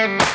Bye.